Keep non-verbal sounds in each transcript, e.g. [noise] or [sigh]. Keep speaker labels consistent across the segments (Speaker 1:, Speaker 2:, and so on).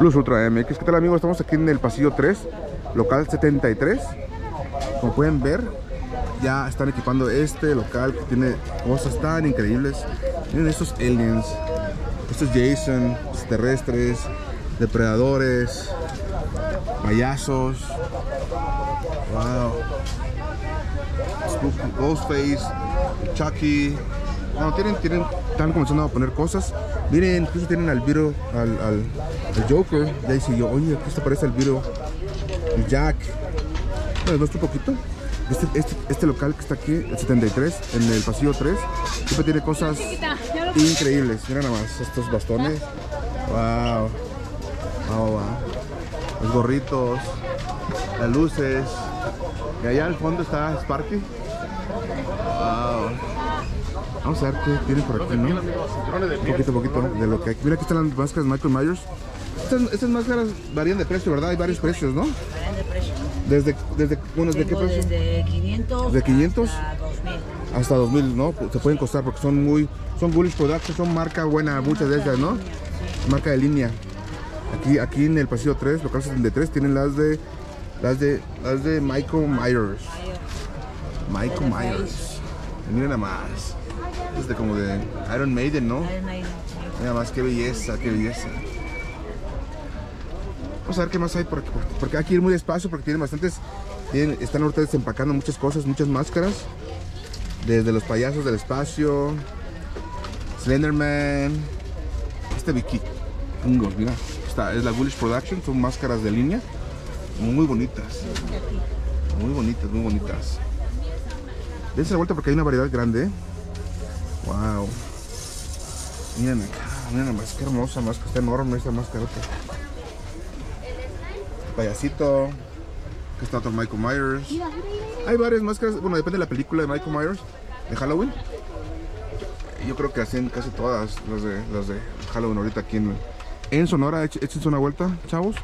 Speaker 1: Plus Ultra MX. ¿Qué tal amigos? Estamos aquí en el pasillo 3, local 73. Como pueden ver, ya están equipando este local que tiene cosas tan increíbles. Miren estos aliens, estos Jason, terrestres, depredadores, payasos. Wow. Ghostface, Chucky. Bueno, tienen, tienen, están comenzando a poner cosas. Miren, incluso tienen al Viro, al, al, al Joker. Ya dice yo, oye, aquí se parece al Viro. El Jack. Bueno, un poquito. Este, este, este local que está aquí, el 73, en el pasillo 3, siempre tiene cosas increíbles. Mira nada más, estos bastones. Wow. Wow, wow. Los gorritos, las luces. Y allá al fondo está Sparky. Wow. Vamos a ver qué tienen por aquí, ¿no? Poquito a poquito de lo que hay. Mira, aquí están las máscaras de Michael Myers. Estas, estas máscaras varían de precio, ¿verdad? Hay varios precios, ¿no?
Speaker 2: Varían de precio.
Speaker 1: Desde, desde, bueno, ¿de qué precio?
Speaker 2: desde 500
Speaker 1: ¿De 500?
Speaker 2: hasta 2000.
Speaker 1: Hasta 2000, ¿no? Se pueden costar porque son muy, son Bullish Productions, son marca buena, muchas de ellas, ¿no? Marca de línea. Aquí, aquí en el pasillo 3, local 73, tienen las de, las de, las de Michael Myers. Michael Myers. Miren nada más. Es de como de Iron Maiden, ¿no?
Speaker 2: Iron Maiden.
Speaker 1: Mira más, qué belleza, qué belleza. Vamos a ver qué más hay porque, porque hay que ir muy despacio porque tienen bastantes. Tienen, están ahorita desempacando muchas cosas, muchas máscaras. Desde los payasos del espacio, Slenderman, este vikingos, mira. Esta es la Bullish Production, son máscaras de línea. Muy bonitas. Muy bonitas, muy bonitas. Dense la vuelta porque hay una variedad grande. ¿eh? Wow. Miren acá, miren más qué hermosa máscara, está enorme esta máscara. Payasito. Aquí está otro Michael Myers. Hay varias máscaras, bueno, depende de la película de Michael Myers de Halloween. Yo creo que hacen casi todas las de, Halloween ahorita aquí en, en Sonora. Échense una vuelta, chavos.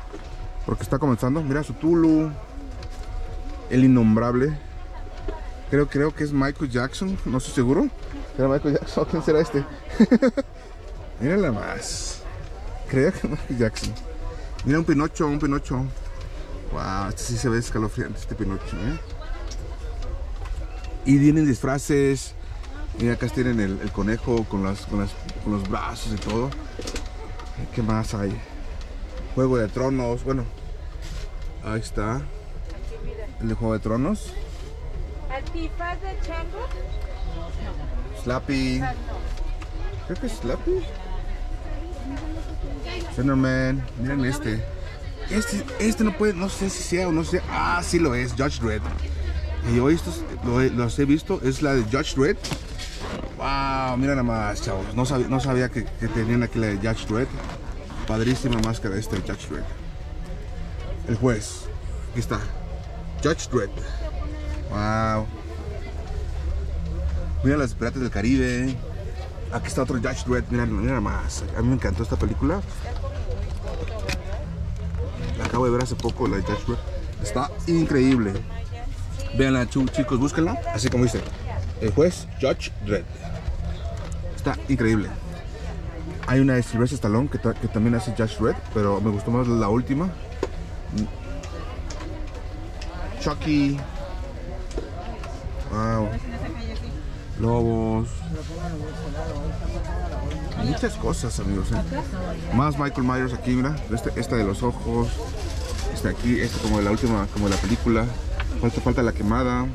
Speaker 1: Porque está comenzando. Mira su Tulu. El innombrable. Creo, creo que es Michael Jackson, no estoy seguro. ¿Quién será este? [laughs] Mírala más. Creo que Michael Jackson. Mira un Pinocho, un Pinocho. Wow, este sí se ve escalofriante, este Pinocho, ¿eh? Y tienen disfraces. Mira, acá tienen el, conejo con los brazos y todo. ¿Qué más hay? Juego de Tronos. Bueno, ahí está. El de Juego de Tronos.
Speaker 3: Antifaz de chango.
Speaker 1: Slappy. Creo que es Slappy. Slenderman. Miren este. Este, este no puede, no sé si sea o no sea. Ah, sí lo es, Judge Dredd. Y yo estos lo los he visto, es la de Judge Dredd. Wow, mira nada más, chavos. No sabía, que, tenían aquí la de Judge Dredd. Padrísima máscara esta de Judge Dredd. El juez. Aquí está. Judge Dredd. Wow. Mira las piratas del Caribe. Aquí está otro Judge Dredd. Mira, mira más. A mí me encantó esta película. La acabo de ver hace poco, la de Dredd. Está increíble. Veanla, chicos, búsquenla. Así como dice. El juez Judge Dredd. Está increíble. Hay una de Sylvester Stallone que, ta- que también hace Judge Dredd, pero me gustó más la última. Chucky. Wow. Lobos. Muchas cosas, amigos. ¿eh? Más Michael Myers aquí, mira. Este, esta de los ojos. Este aquí, este como de la última, como de la película. Falta, falta la quemada.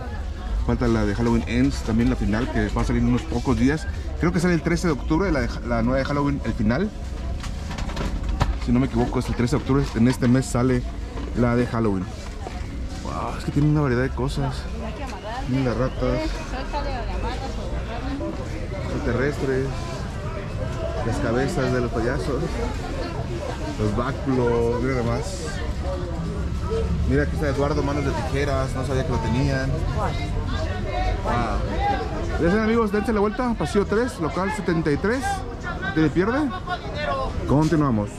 Speaker 1: Falta la de Halloween Ends, también la final, que va a salir en unos pocos días. Creo que sale el 13 de octubre, la, de- la nueva de Halloween, el final. Si no me equivoco, es el 13 de octubre. En este mes sale la de Halloween. Wow, es que tiene una variedad de cosas. Las ratas, los terrestres, las cabezas de los payasos, los báculos, mira más. Mira aquí está Eduardo, manos de tijeras, no sabía que lo tenían. Wow. Ya saben amigos, dense la vuelta, pasillo 3, local 73, ¿te pierde? Continuamos.